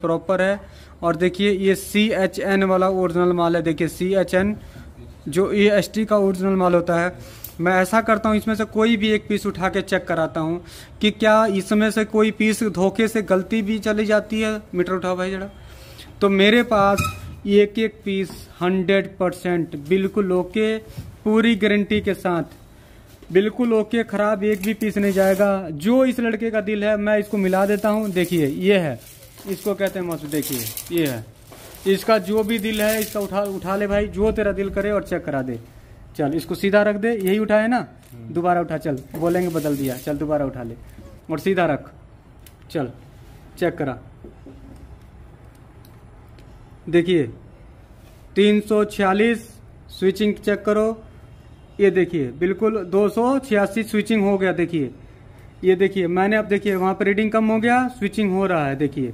Proper है। और देखिए, ये सी एच एन वाला ओरिजिनल माल है। देखिए सी एच एन जो ए एस टी का ओरिजिनल माल होता है, मैं ऐसा करता हूँ, इसमें से कोई भी एक पीस उठा के चेक कराता हूँ कि क्या इसमें से कोई पीस धोखे से गलती भी चली जाती है? मीटर उठाओ भाई जरा। तो मेरे पास एक एक पीस हंड्रेड परसेंट बिल्कुल ओके पूरी गारंटी के साथ, बिल्कुल ओके खराब एक भी पीस नहीं जाएगा। जो इस लड़के का दिल है, मैं इसको मिला देता हूँ। देखिए, ये है। इसको कहते हैं मस्त देखिए ये है। इसका जो भी दिल है इसका उठा उठा ले भाई। जो तेरा दिल करे और चेक करा दे। चल इसको सीधा रख दे। यही उठाए ना? दोबारा उठा चल। बोलेंगे बदल दिया। चल दोबारा उठा ले। और सीधा रख। चल चेक करा। देखिए तीन सौ छियालीस स्विचिंग चेक करो। ये देखिए बिल्कुल दो सौ छियासी स्विचिंग हो गया। देखिए ये देखिए मैंने अब देखिए वहाँ पर रीडिंग कम हो गया स्विचिंग हो रहा है। देखिए